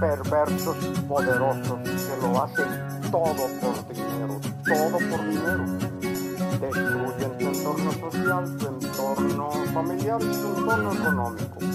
perversos y poderosos que lo hacen todo por dinero, todo por dinero. Destruyen su entorno social, su entorno familiar y su entorno económico.